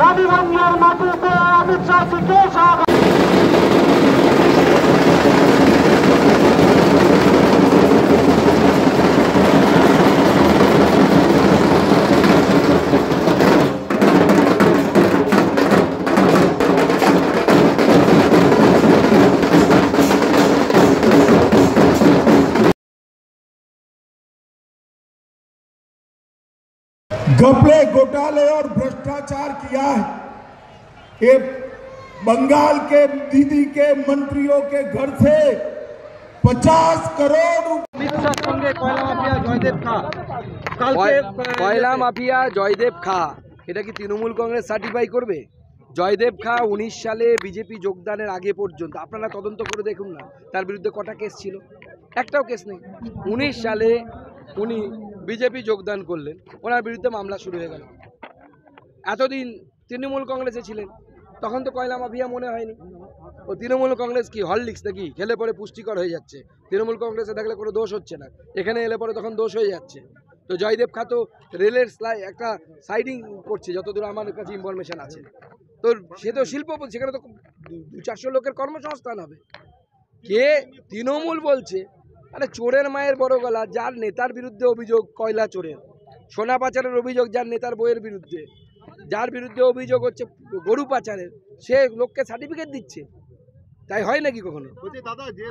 Rabbi Van Yerma! घपले घोटाले और भ्रष्टाचार किया है ये बंगाल के दीदी के मंत्रियों के घर से 50 करोड़ रुपए মিথ্যার সঙ্গে কয়লা মাফিয়া জয়দেব খা কালকে কয়- কয়লা মাফিয়া জয়দেব খা এটা কি তৃণমূল কংগ্রেস সার্টিফাই করবে জয়দেব খা উনিশ সালে বিজেপি যোগদানের আগে পর্যন্ত আপনারা তদন্ত করে দেখুন না তার বিরুদ্ধে কটা কেস ছিল একটাও কেস নেই উনিশ সালে উনি বিজেপি যোগদান করলেন। ওনার বিরুদ্ধে মামলা শুরু হয়ে গেল। এতদিন তৃণমূল কংগ্রেসে ছিলেন, তখন তো কয়লা মাফিয়া মনে হয়নি। ও তৃণমূল কংগ্রেস কি, হরলিক্স নাকি? খেলে পরে পুষ্টিকর হয়ে যাচ্ছে। তৃণমূল কংগ্রেসে দেখলে কোনো দোষ হচ্ছে না। এখানে এলে পরে তখন দোষ হয়ে যাচ্ছে। তো জয়দেব খা তো রেলের স্লাই- একটা সাইডিং করছে, যতদূর আমার কাছে ইনফরমেশন আছে। তো সে তো শিল্পপতি সেখানে তো দু চারশো লোকের কর্মসংস্থান হবে। কে তৃণমূল বলছে মানে চোরের মায়ের বড় গলা যার নেতার বিরুদ্ধে অভিযোগ কয়লা চোরের। সোনা পাচারের অভিযোগ যার নেতার বইয়ের বিরুদ্ধে। যার বিরুদ্ধে অভিযোগ হচ্ছে গরু পাচারের সে লোককে সার্টিফিকেট দিচ্ছে। তাই হয় নাকি কখনো? দাদা যে